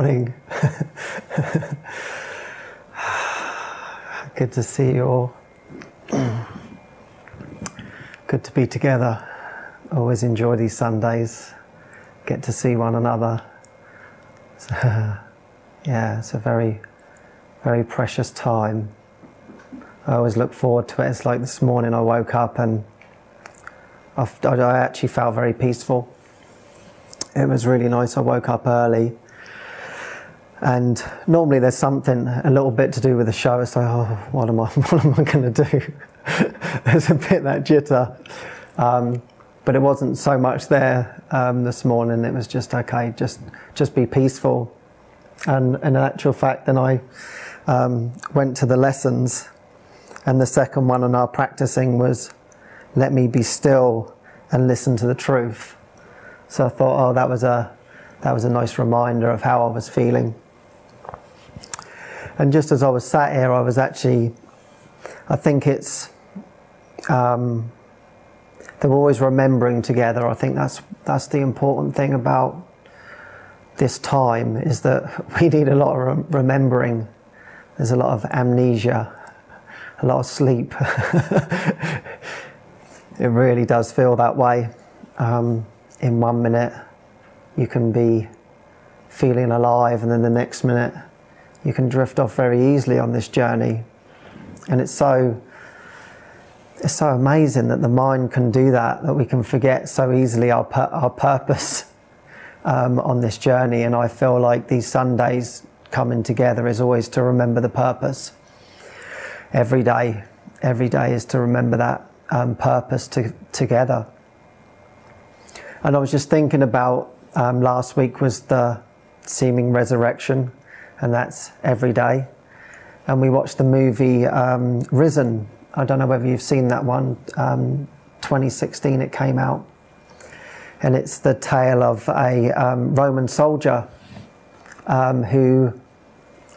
morning. Good to see you all. Good to be together. Always enjoy these Sundays. Get to see one another. So, yeah, it's a very, very precious time. I always look forward to it. It's like this morning I woke up and I, I actually felt very peaceful. It was really nice. I woke up early and normally there's something a little bit to do with the show. It's like, oh, what am I, what am I going to do? there's a bit that jitter. Um, but it wasn't so much there um, this morning. It was just okay, just just be peaceful. And, and in actual fact, then I um, went to the lessons, and the second one on our practicing was, "Let me be still and listen to the truth." So I thought, oh, that was a that was a nice reminder of how I was feeling. And just as I was sat here, I was actually, I think it's, um, they're always remembering together. I think that's that's the important thing about this time is that we need a lot of remembering. There's a lot of amnesia, a lot of sleep. it really does feel that way. Um, in one minute, you can be feeling alive, and then the next minute, you can drift off very easily on this journey. And it's so it's so amazing that the mind can do that, that we can forget so easily our, our purpose um, on this journey. And I feel like these Sundays coming together is always to remember the purpose. Every day, every day is to remember that um, purpose to, together. And I was just thinking about um, last week was the seeming resurrection and that's every day. And we watched the movie um, Risen. I don't know whether you've seen that one. Um, 2016 it came out. And it's the tale of a um, Roman soldier um, who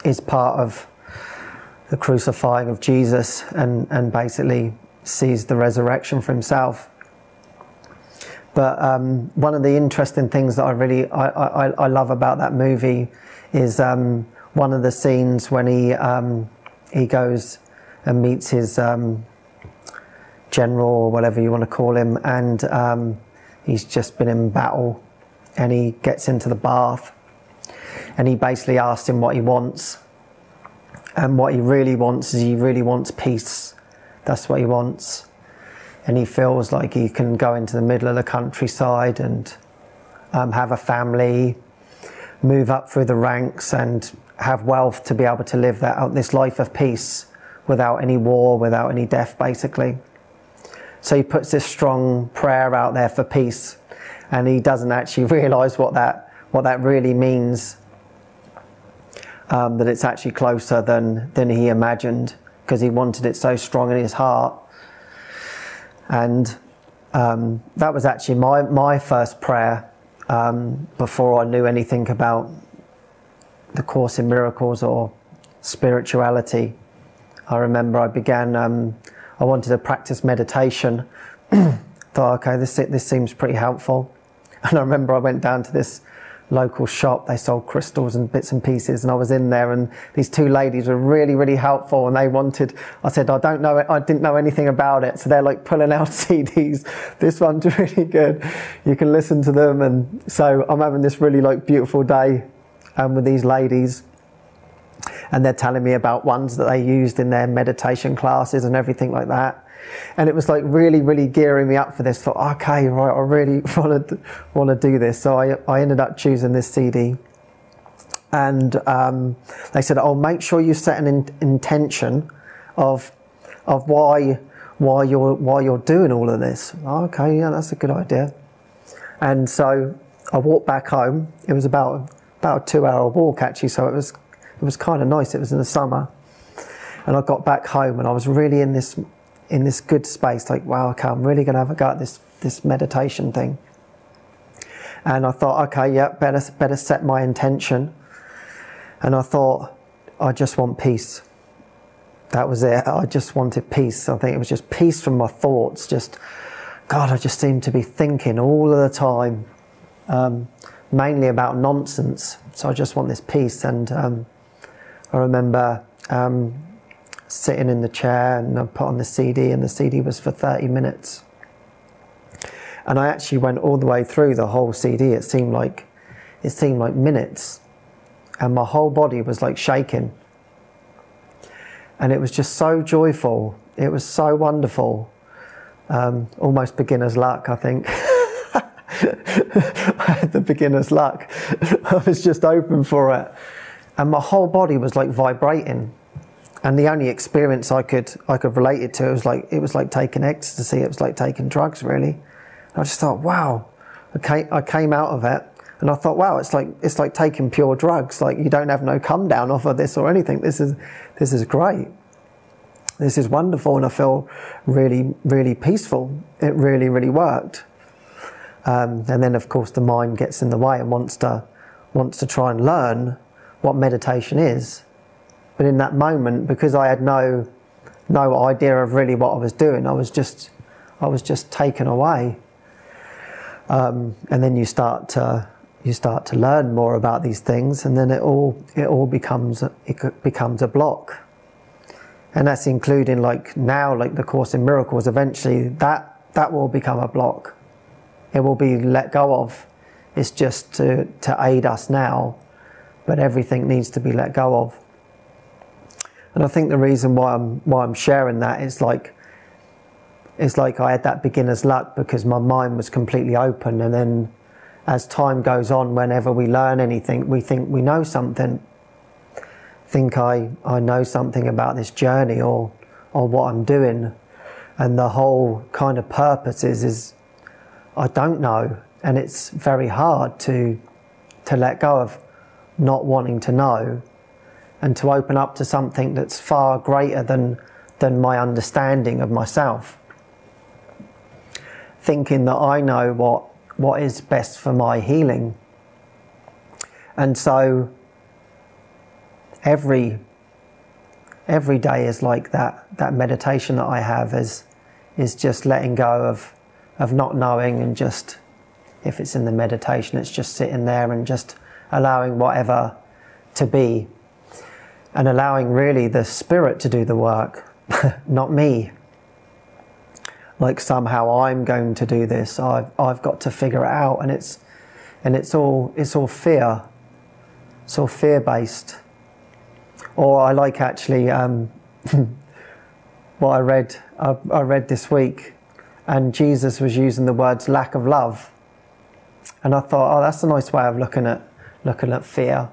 is part of the crucifying of Jesus and, and basically sees the resurrection for himself. But um, one of the interesting things that I really I, I, I love about that movie is um, one of the scenes when he um, he goes and meets his um, general or whatever you want to call him, and um, he's just been in battle, and he gets into the bath, and he basically asks him what he wants, and what he really wants is he really wants peace. That's what he wants, and he feels like he can go into the middle of the countryside and um, have a family, move up through the ranks, and have wealth to be able to live that this life of peace without any war, without any death, basically. So he puts this strong prayer out there for peace, and he doesn't actually realize what that what that really means. Um, that it's actually closer than than he imagined because he wanted it so strong in his heart. And um, that was actually my my first prayer um, before I knew anything about the Course in Miracles or spirituality. I remember I began, um, I wanted to practice meditation. Thought, okay, this, this seems pretty helpful. And I remember I went down to this local shop. They sold crystals and bits and pieces, and I was in there, and these two ladies were really, really helpful. And they wanted, I said, I don't know, I didn't know anything about it. So they're like pulling out CDs. This one's really good. You can listen to them. And so I'm having this really like beautiful day um, with these ladies and they're telling me about ones that they used in their meditation classes and everything like that. And it was like really, really gearing me up for this. Thought, okay, right, I really want to want to do this. So I, I ended up choosing this CD, and um, they said, "Oh, make sure you set an in- intention of of why why you're why you're doing all of this." Okay, yeah, that's a good idea. And so I walked back home. It was about about a two-hour walk actually, so it was it was kind of nice. It was in the summer, and I got back home and I was really in this in this good space. Like, wow, okay, I'm really going to have a go at this this meditation thing. And I thought, okay, yeah, better better set my intention. And I thought, I just want peace. That was it. I just wanted peace. I think it was just peace from my thoughts. Just, God, I just seemed to be thinking all of the time. Um, mainly about nonsense. so I just want this peace. And um, I remember um, sitting in the chair and I put on the CD, and the CD was for 30 minutes. And I actually went all the way through the whole CD. It seemed like it seemed like minutes, and my whole body was like shaking. And it was just so joyful. It was so wonderful. Um, almost beginner's luck, I think. I had the beginner's luck. I was just open for it. And my whole body was like vibrating. And the only experience I could I could relate it to it was like it was like taking ecstasy, it was like taking drugs really. I just thought, wow. I came, I came out of it and I thought, wow, it's like it's like taking pure drugs. Like you don't have no come down off of this or anything. This is this is great. This is wonderful, and I feel really, really peaceful. It really, really worked. Um, and then, of course, the mind gets in the way and wants to wants to try and learn what meditation is. But in that moment, because I had no no idea of really what I was doing, I was just I was just taken away. Um, and then you start to you start to learn more about these things, and then it all it all becomes it becomes a block. And that's including like now, like the Course in Miracles. Eventually, that that will become a block it will be let go of. It's just to, to aid us now, but everything needs to be let go of. And I think the reason why I'm why I'm sharing that is like it's like I had that beginner's luck because my mind was completely open. And then as time goes on whenever we learn anything we think we know something think I, I know something about this journey or or what I'm doing. And the whole kind of purpose is is I don't know, and it's very hard to to let go of not wanting to know and to open up to something that's far greater than than my understanding of myself. Thinking that I know what what is best for my healing. And so every every day is like that that meditation that I have is is just letting go of of not knowing and just, if it's in the meditation, it's just sitting there and just allowing whatever to be and allowing really the spirit to do the work, not me. Like somehow I'm going to do this. I've, I've got to figure it out, and it's and it's all it's all fear. It's all fear based. Or I like actually um, what I read. I, I read this week and Jesus was using the words lack of love. And I thought, oh, that's a nice way of looking at looking at fear.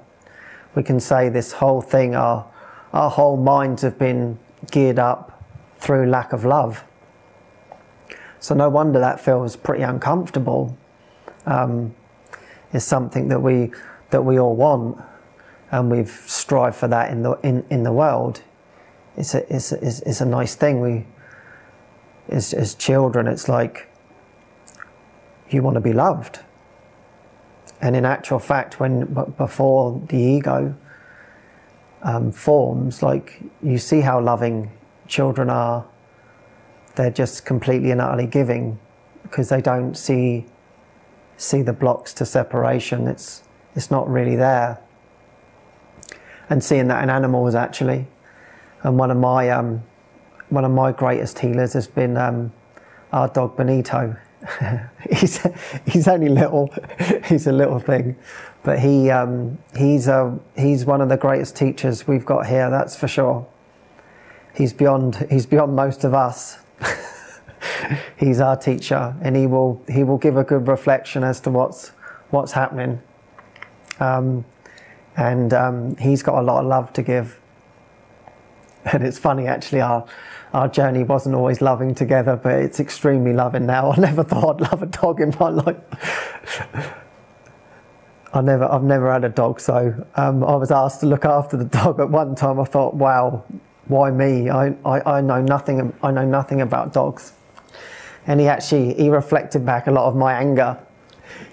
We can say this whole thing, our our whole minds have been geared up through lack of love. So no wonder that feels pretty uncomfortable. Um, it's something that we that we all want, and we've strived for that in the in, in the world. It's a, it's, a, it's a nice thing. We as, as children, it's like you want to be loved. And in actual fact, when before the ego um, forms, like you see how loving children are, they're just completely and utterly giving because they don't see see the blocks to separation. It's it's not really there. And seeing that in animals actually, and one of my um, one of my greatest healers has been um, our dog Benito. he's he's only little, he's a little thing, but he um, he's a he's one of the greatest teachers we've got here. That's for sure. He's beyond he's beyond most of us. he's our teacher, and he will he will give a good reflection as to what's what's happening. Um, and um, he's got a lot of love to give. And it's funny actually, our our journey wasn't always loving together, but it's extremely loving now. I never thought I'd love a dog in my life. I never, I've never had a dog, so um, I was asked to look after the dog at one time. I thought, wow, why me? I, I, I know nothing. I know nothing about dogs. And he actually he reflected back a lot of my anger.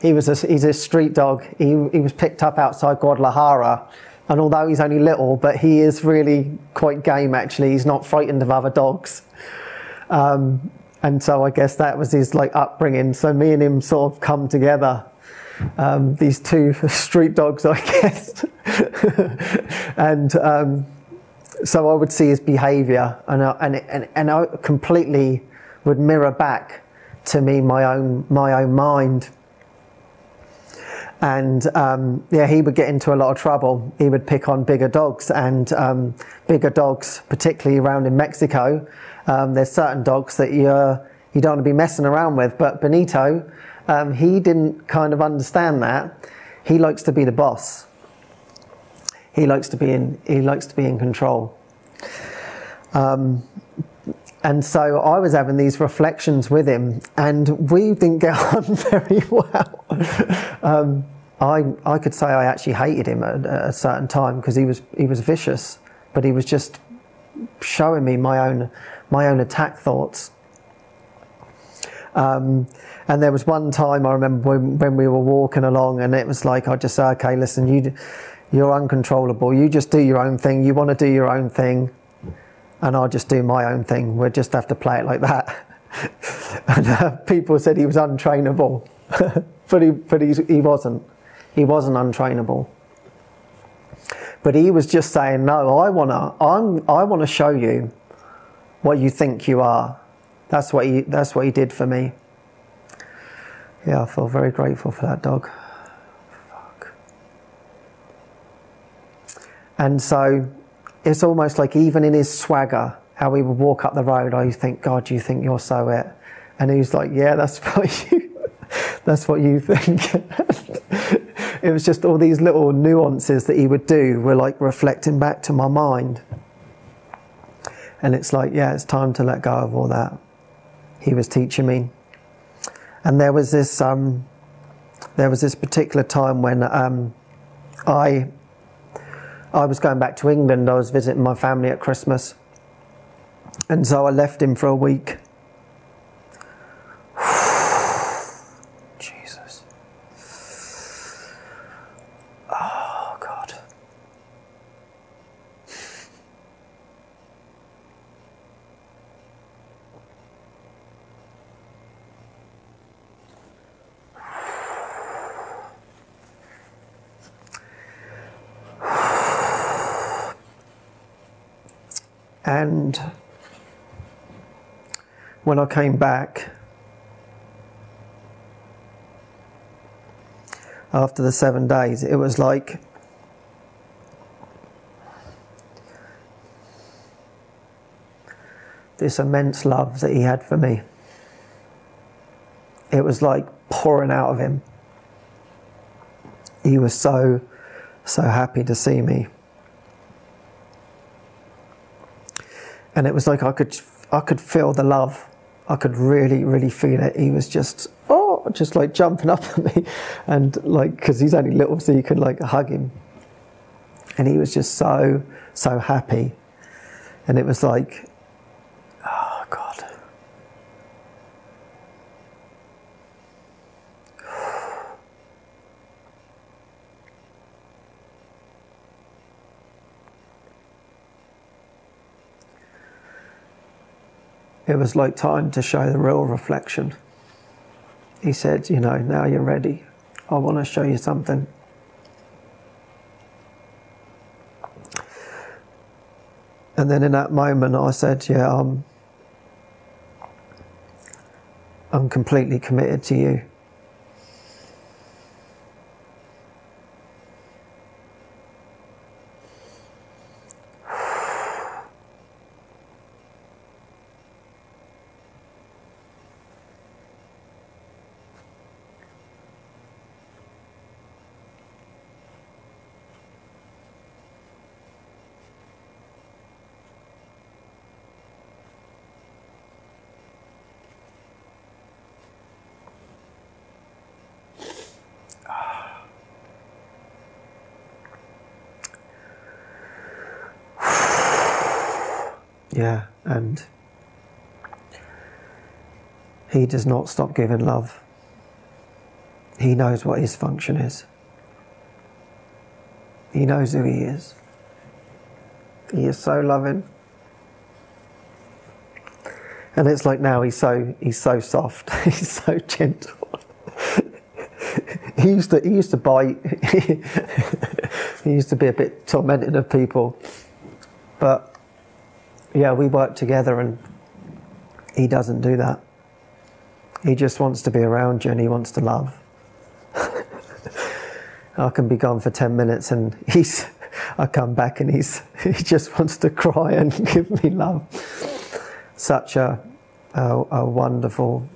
He was a, he's a street dog. He, he was picked up outside Guadalajara and although he's only little, but he is really quite game actually. He's not frightened of other dogs. Um, and so I guess that was his like upbringing. So me and him sort of come together. um, these two street dogs, I guess. and um, so I would see his behaviour, and I, and, and and I completely would mirror back to me my own my own mind. And um, yeah, he would get into a lot of trouble. He would pick on bigger dogs, and um, bigger dogs, particularly around in Mexico. Um, there's certain dogs that you you don't want to be messing around with. But Benito, um, he didn't kind of understand that. He likes to be the boss. He likes to be in. He likes to be in control. Um, and so I was having these reflections with him, and we didn't get on very well. um, I I could say I actually hated him at, at a certain time because he was he was vicious, but he was just showing me my own my own attack thoughts. Um, and there was one time I remember when, when, we were walking along, and it was like I just said, "Okay, listen, you you're uncontrollable. You just do your own thing. You want to do your own thing, and I'll just do my own thing. We'll just have to play it like that." and uh, people said he was untrainable, but he but he, he wasn't. He wasn't untrainable. But he was just saying, "No, I wanna. I want to show you what you think you are." That's what he. That's what he did for me. Yeah, I feel very grateful for that dog. Fuck. And so it's almost like even in his swagger, how he would walk up the road, I think, God, you think you're so it. And he's like, Yeah, that's what you that's what you think. it was just all these little nuances that he would do were like reflecting back to my mind. And it's like, yeah, it's time to let go of all that. He was teaching me. And there was this um, there was this particular time when um, I I was going back to England. I was visiting my family at Christmas. And so I left him for a week. Jesus. Oh, God. And when I came back after the seven days, it was like this immense love that he had for me. It was like pouring out of him. He was so, so happy to see me. And it was like I could I could feel the love. I could really really feel it. He was just oh just like jumping up at me, and like because he's only little, so you could like hug him. And he was just so so happy, and it was like was like time to show the real reflection. He said, You know, now you're ready. I want to show you something. And then in that moment, I said, Yeah, I'm, I'm completely committed to you. Yeah, and he does not stop giving love. He knows what his function is. He knows who he is. He is so loving. And it's like now he's so he's so soft, he's so gentle. he used to he used to bite. he used to be a bit tormenting of people, but yeah, we work together, and he doesn't do that. He just wants to be around you, and he wants to love. I can be gone for ten minutes, and he's. I come back, and he's he just wants to cry and give me love. Such a a, a wonderful,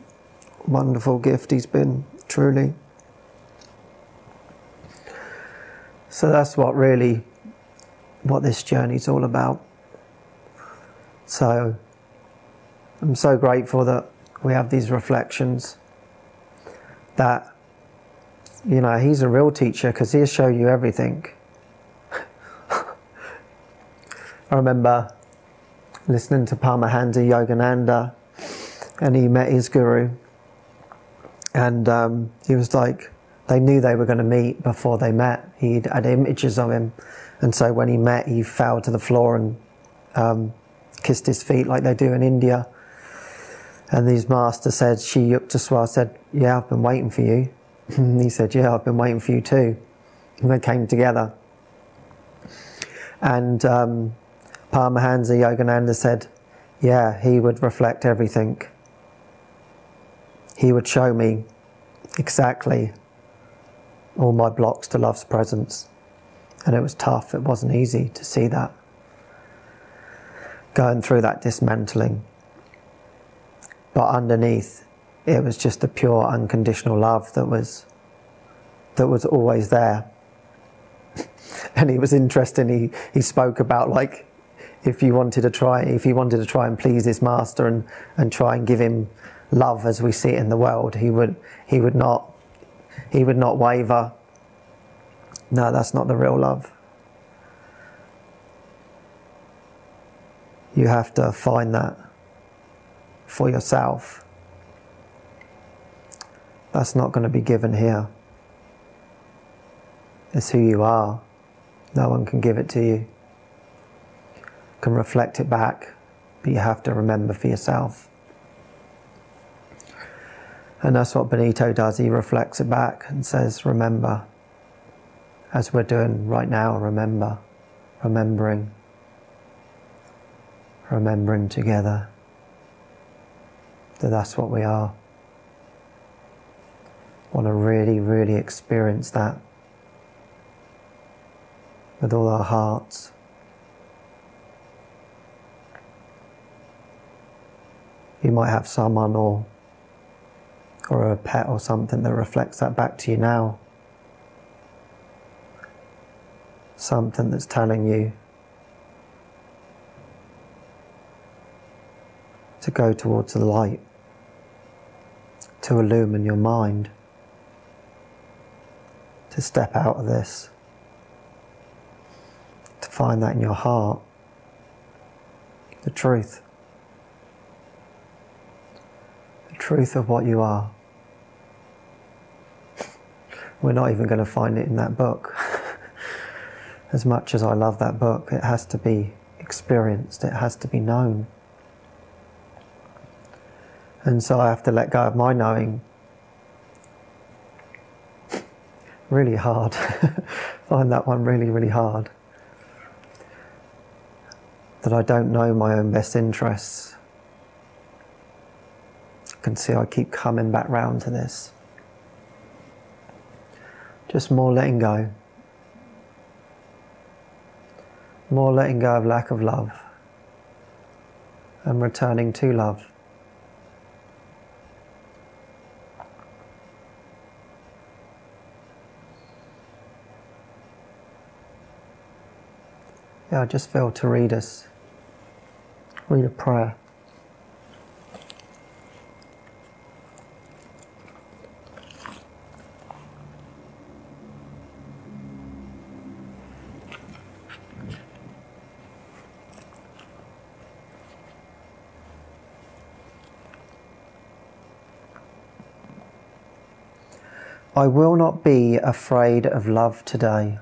wonderful gift he's been truly. So that's what really what this journey is all about. So I'm so grateful that we have these reflections that you know he's a real teacher because he'll show you everything. I remember listening to Paramahansa Yogananda and he met his guru and um, he was like they knew they were going to meet before they met. He had images of him, and so when he met, he fell to the floor and um, kissed his feet like they do in India. And his master said, Sri Yukteswar said, Yeah, I've been waiting for you. And he said, Yeah, I've been waiting for you too. And they came together. And um, Paramahansa Yogananda said, Yeah, he would reflect everything. He would show me exactly all my blocks to love's presence. And it was tough, it wasn't easy to see that. Going through that dismantling. But underneath, it was just a pure unconditional love that was that was always there. and he was interesting, he, he spoke about like if you wanted to try if he wanted to try and please his master and, and try and give him love as we see it in the world, he would he would not he would not waver. No, that's not the real love. You have to find that for yourself. That's not going to be given here. It's who you are. No one can give it to you. Can reflect it back, but you have to remember for yourself. And that's what Benito does. He reflects it back and says, Remember, as we're doing right now, remember, remembering, remembering together that that's what we are. Want to really, really experience that with all our hearts. You might have someone or or a pet or something that reflects that back to you now. Something that's telling you to go towards the light, to illumine your mind, to step out of this, to find that in your heart, the truth. The truth of what you are. We're not even going to find it in that book. as much as I love that book, it has to be experienced, it has to be known. And so I have to let go of my knowing. really hard. Find that one really, really hard. That I don't know my own best interests. I can see I keep coming back round to this. Just more letting go. More letting go of lack of love and returning to love. Yeah, I just feel to read us, read a prayer. I will not be afraid of love today.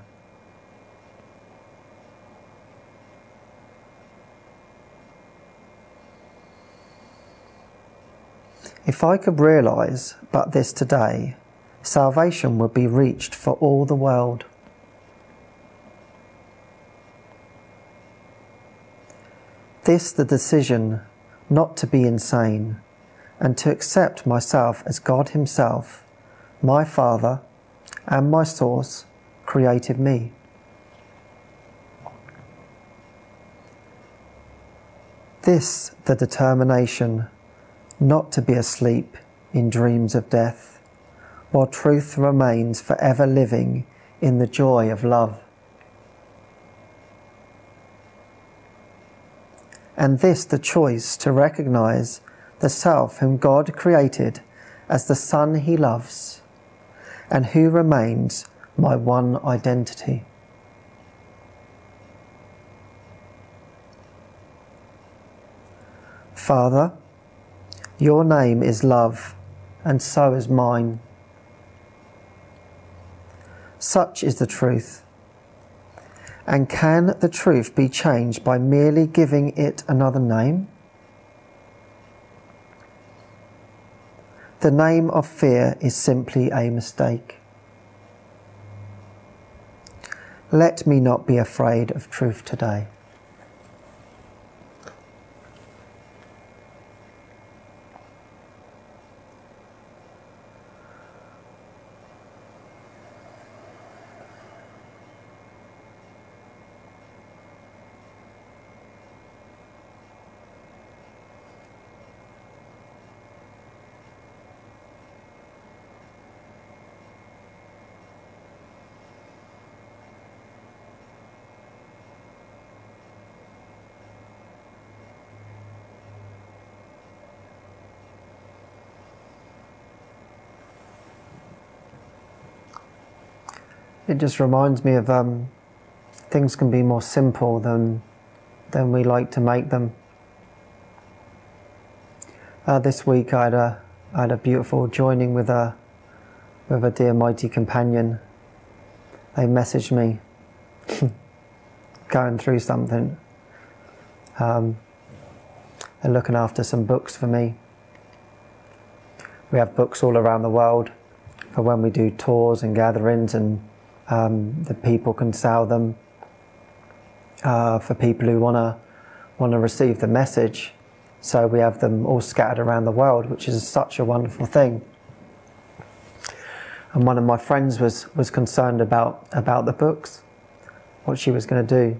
If I could realise but this today, salvation would be reached for all the world. This the decision not to be insane and to accept myself as God Himself, my Father, and my source created me. This the determination not to be asleep in dreams of death, while truth remains forever living in the joy of love. And this the choice to recognize the self whom God created as the Son he loves, and who remains my one identity. Father, your name is love, and so is mine. Such is the truth. And can the truth be changed by merely giving it another name? The name of fear is simply a mistake. Let me not be afraid of truth today. It just reminds me of um, things can be more simple than than we like to make them. Uh, this week I had a I had a beautiful joining with a with a dear mighty companion. They messaged me going through something. Um, they're looking after some books for me. We have books all around the world for when we do tours and gatherings and um, the people can sell them uh, for people who want to want to receive the message. So we have them all scattered around the world, which is such a wonderful thing. And one of my friends was was concerned about about the books, what she was going to do,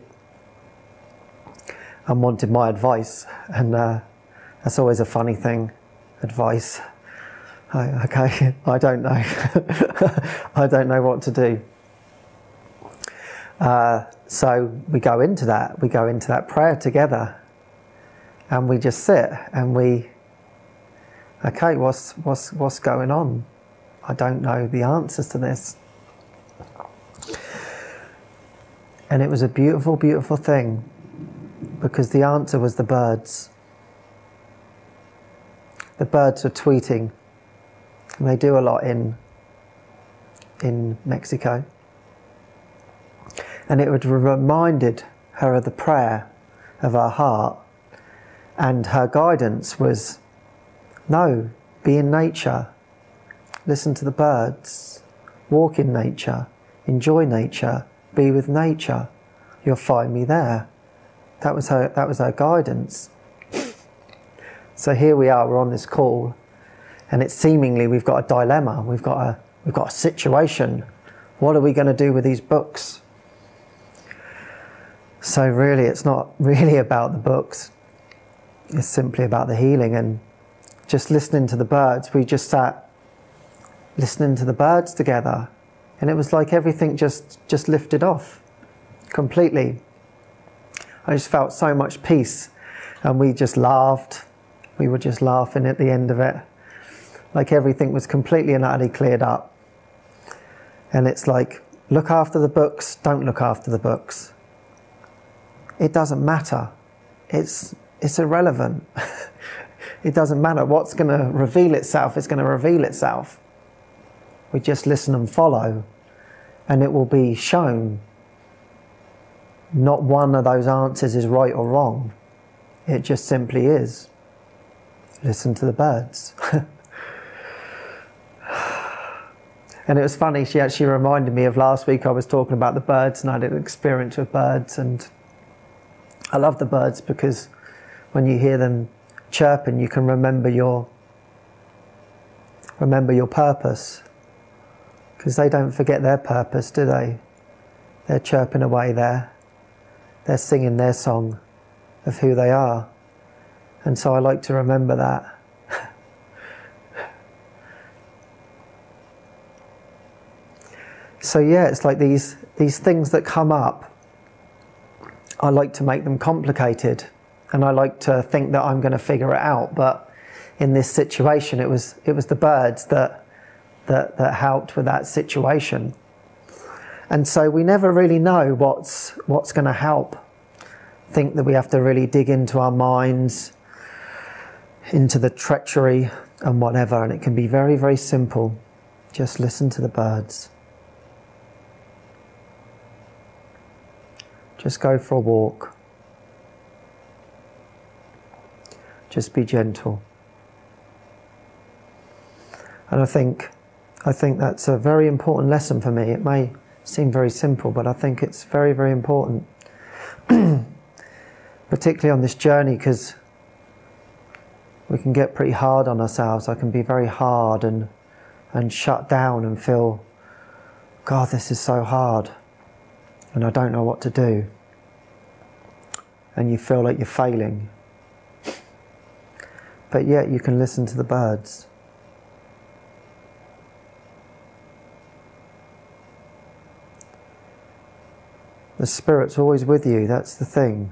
and wanted my advice. And uh, that's always a funny thing, advice. I, okay, I don't know. I don't know what to do. Uh, so we go into that, we go into that prayer together, and we just sit and we, okay, what's what's what's going on? I don't know the answers to this. And it was a beautiful, beautiful thing because the answer was the birds. The birds were tweeting, and they do a lot in in Mexico and it would have reminded her of the prayer of her heart. And her guidance was no, be in nature, listen to the birds, walk in nature, enjoy nature, be with nature. You'll find me there. That was her, that was her guidance. so here we are, we're on this call, and it's seemingly we've got a dilemma, we've got a, we've got a situation. What are we going to do with these books? So really, it's not really about the books. It's simply about the healing and just listening to the birds. We just sat listening to the birds together, and it was like everything just just lifted off completely. I just felt so much peace, and we just laughed. We were just laughing at the end of it, like everything was completely and utterly cleared up. And it's like, look after the books, don't look after the books it doesn't matter. It's, it's irrelevant. it doesn't matter. What's going to reveal itself is going to reveal itself. We just listen and follow, and it will be shown. Not one of those answers is right or wrong. It just simply is. Listen to the birds. And it was funny, she actually reminded me of last week I was talking about the birds and I had an experience with birds. And I love the birds because when you hear them chirping, you can remember your remember your purpose. Because they don't forget their purpose, do they? They're chirping away there. They're singing their song of who they are. And so I like to remember that. so yeah, it's like these these things that come up. I like to make them complicated, and I like to think that I'm going to figure it out. But in this situation, it was it was the birds that that that helped with that situation. And so we never really know what's what's going to help. Think that we have to really dig into our minds, into the treachery and whatever, and it can be very, very simple. Just listen to the birds. Just go for a walk. Just be gentle. And I think, I think that's a very important lesson for me. It may seem very simple, but I think it's very, very important, particularly on this journey, because we can get pretty hard on ourselves. I can be very hard and and shut down and feel, God, this is so hard and I don't know what to do. And you feel like you're failing. But yet you can listen to the birds. The Spirit's always with you, that's the thing.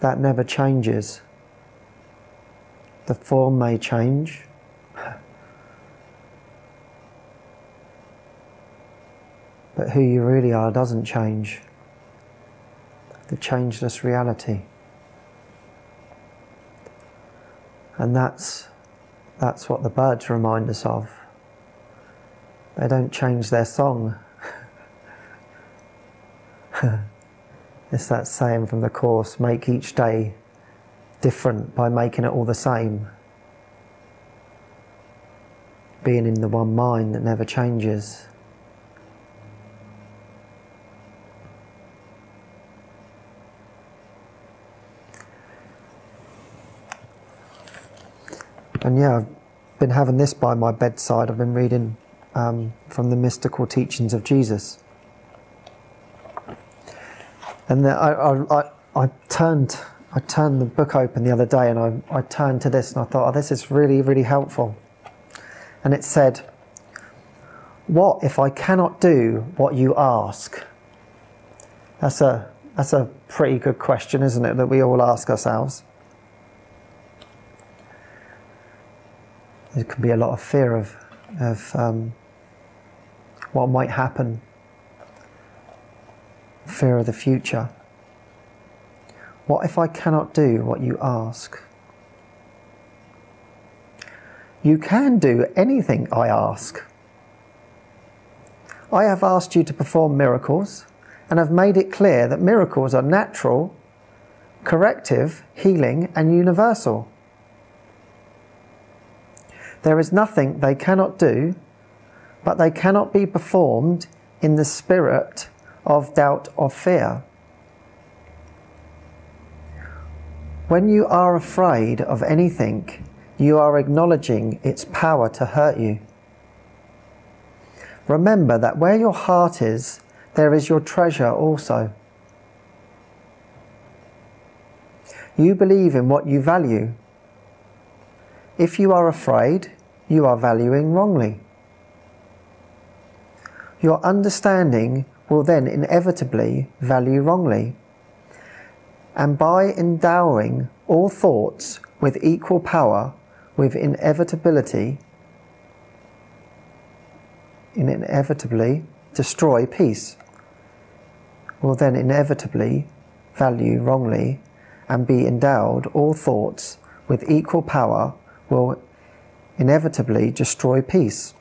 That never changes. The form may change, But who you really are doesn't change. The changeless reality. And that's, that's what the birds remind us of. They don't change their song. it's that saying from the Course make each day different by making it all the same. Being in the one mind that never changes. And yeah, I've been having this by my bedside. I've been reading um, from the mystical teachings of Jesus. And the, I, I, I, turned, I turned the book open the other day and I, I turned to this and I thought, oh, this is really, really helpful. And it said, What if I cannot do what you ask? That's a, that's a pretty good question, isn't it, that we all ask ourselves. There can be a lot of fear of, of um, what might happen, fear of the future. What if I cannot do what you ask? You can do anything I ask. I have asked you to perform miracles and have made it clear that miracles are natural, corrective, healing, and universal. There is nothing they cannot do, but they cannot be performed in the spirit of doubt or fear. When you are afraid of anything, you are acknowledging its power to hurt you. Remember that where your heart is, there is your treasure also. You believe in what you value, if you are afraid, you are valuing wrongly. Your understanding will then inevitably value wrongly. And by endowing all thoughts with equal power, with inevitability, inevitably destroy peace, will then inevitably value wrongly and be endowed all thoughts with equal power will inevitably destroy peace.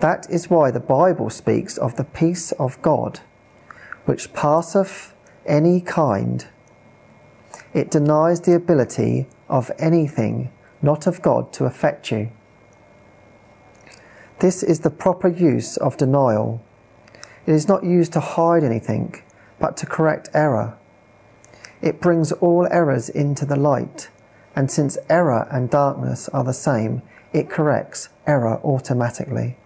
That is why the Bible speaks of the peace of God, which passeth any kind. It denies the ability of anything not of God to affect you. This is the proper use of denial. It is not used to hide anything, but to correct error. It brings all errors into the light, and since error and darkness are the same, it corrects error automatically.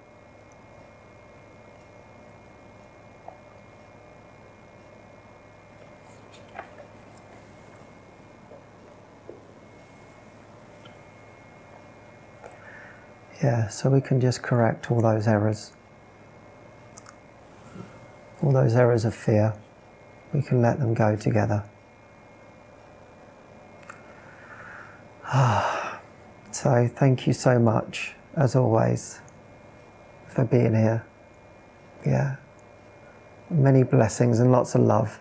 Yeah, so we can just correct all those errors. All those errors of fear, we can let them go together. so, thank you so much, as always, for being here. Yeah. Many blessings and lots of love.